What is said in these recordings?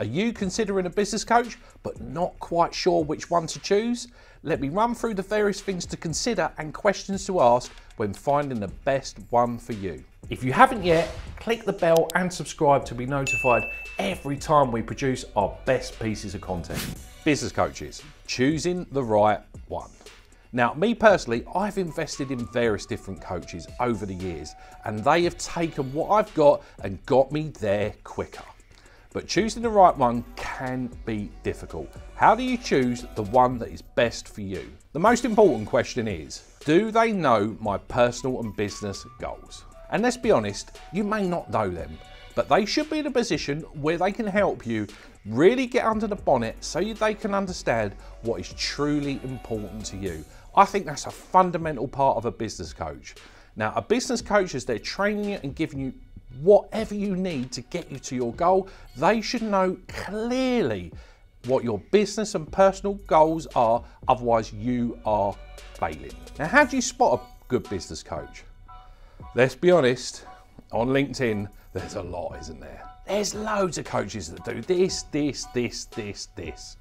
Are you considering a business coach but not quite sure which one to choose? Let me run through the various things to consider and questions to ask when finding the best one for you. If you haven't yet, click the bell and subscribe to be notified every time we produce our best pieces of content. Business coaches, choosing the right one. Now, me personally, I've invested in various different coaches over the years, and they have taken what I've got and got me there quicker. But choosing the right one can be difficult. How do you choose the one that is best for you? The most important question is, do they know my personal and business goals? And let's be honest, you may not know them, but they should be in a position where they can help you really get under the bonnet so they can understand what is truly important to you. I think that's a fundamental part of a business coach. Now, a business coach, is they're training you and giving you whatever you need to get you to your goal, they should know clearly what your business and personal goals are, otherwise, you are failing. Now, how do you spot a good business coach? Let's be honest, on LinkedIn, there's a lot, isn't there? There's loads of coaches that do this, this, this, this, this.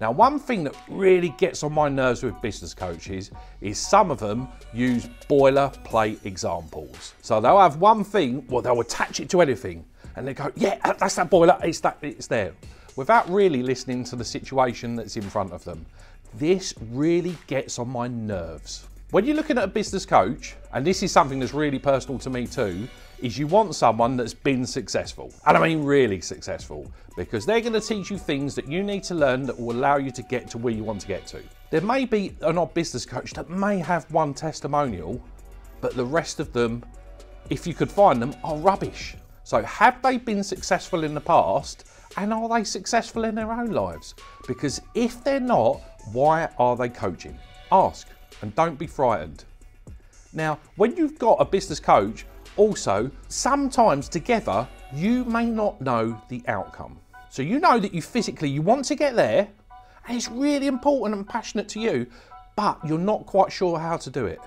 Now, one thing that really gets on my nerves with business coaches is some of them use boilerplate examples. So they'll have one thing, well, they'll attach it to anything, and they go, yeah, that's that boiler, it's that, it's there, without really listening to the situation that's in front of them. This really gets on my nerves. When you're looking at a business coach, and this is something that's really personal to me too, is you want someone that's been successful. And I mean really successful, because they're going to teach you things that you need to learn that will allow you to get to where you want to get to. There may be an odd business coach that may have one testimonial, but the rest of them, if you could find them, are rubbish. So have they been successful in the past and are they successful in their own lives? Because if they're not, why are they coaching? Ask and don't be frightened. Now, when you've got a business coach, also, sometimes together, you may not know the outcome. So you know that you physically, you want to get there, and it's really important and passionate to you, but you're not quite sure how to do it.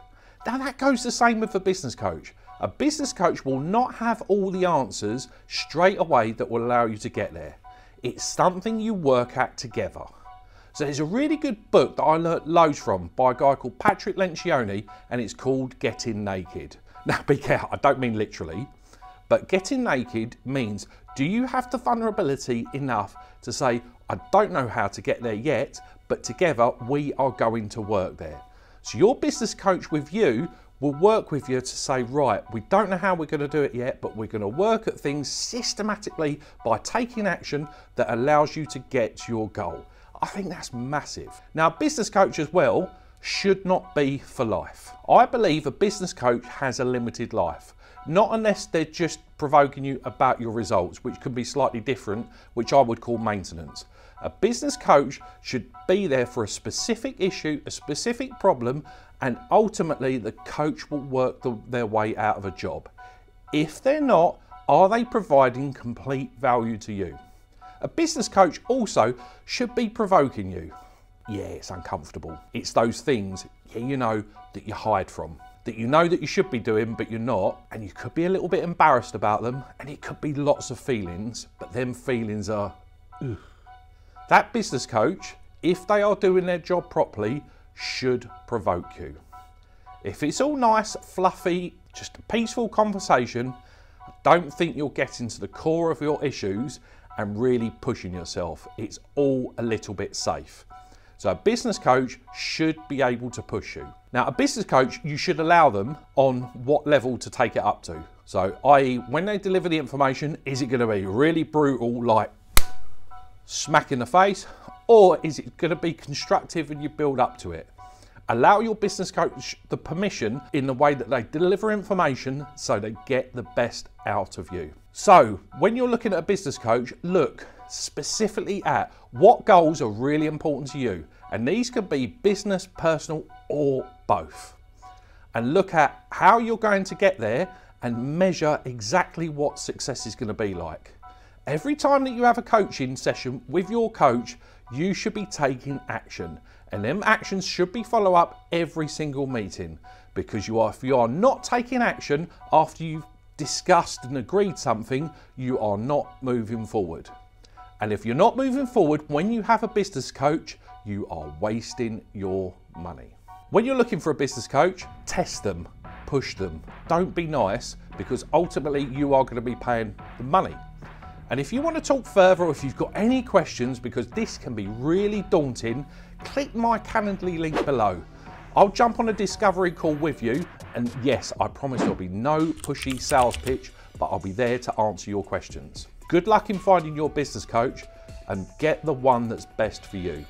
Now that goes the same with a business coach. A business coach will not have all the answers straight away that will allow you to get there. It's something you work at together. So there's a really good book that I learnt loads from by a guy called Patrick Lencioni and it's called Getting Naked. Now be careful, I don't mean literally, but getting naked means do you have the vulnerability enough to say, I don't know how to get there yet, but together we are going to work there. So your business coach with you will work with you to say, right, we don't know how we're going to do it yet, but we're going to work at things systematically by taking action that allows you to get your goal. I think that's massive. Now, business coach as well should not be for life. I believe a business coach has a limited life. Not unless they're just provoking you about your results, which can be slightly different, which I would call maintenance. A business coach should be there for a specific issue, a specific problem, and ultimately the coach will work the, their way out of a job. If they're not, are they providing complete value to you? A business coach also should be provoking you. Yeah, it's uncomfortable. It's those things, yeah, you know, that you hide from, that you know that you should be doing, but you're not, and you could be a little bit embarrassed about them, and it could be lots of feelings, but them feelings are, ugh. That business coach, if they are doing their job properly, should provoke you. If it's all nice, fluffy, just a peaceful conversation, don't think you're getting to the core of your issues and really pushing yourself. It's all a little bit safe. So a business coach should be able to push you. Now, a business coach, you should allow them on what level to take it up to. So, i.e., when they deliver the information, is it going to be really brutal, like smack in the face, or is it going to be constructive and you build up to it? Allow your business coach the permission in the way that they deliver information so they get the best out of you. So, when you're looking at a business coach, look specifically at what goals are really important to you. And these could be business, personal, or both. And look at how you're going to get there and measure exactly what success is going to be like. Every time that you have a coaching session with your coach, you should be taking action. And them actions should be follow up every single meeting because you are, if you are not taking action after you've discussed and agreed something, you are not moving forward. And if you're not moving forward when you have a business coach, you are wasting your money. When you're looking for a business coach, test them, push them. Don't be nice because ultimately you are going to be paying the money. And if you want to talk further or if you've got any questions, because this can be really daunting, click my Calendly link below. I'll jump on a discovery call with you. And yes, I promise there'll be no pushy sales pitch, but I'll be there to answer your questions. Good luck in finding your business coach and get the one that's best for you.